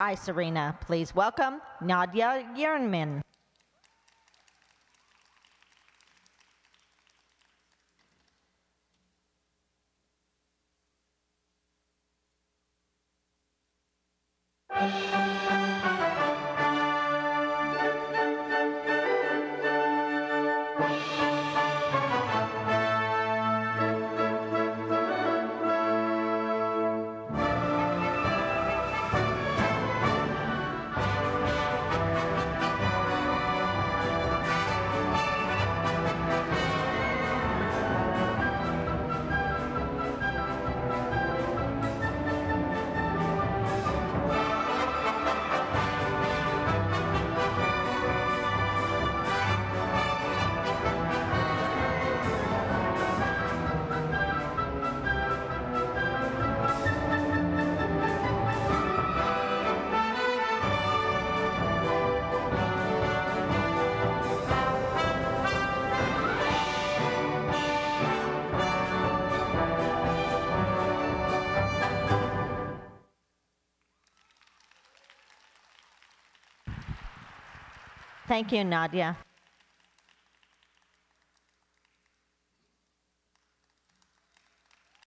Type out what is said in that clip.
Ice Serena, Please welcome Nadia Yernman. Thank you, Nadia.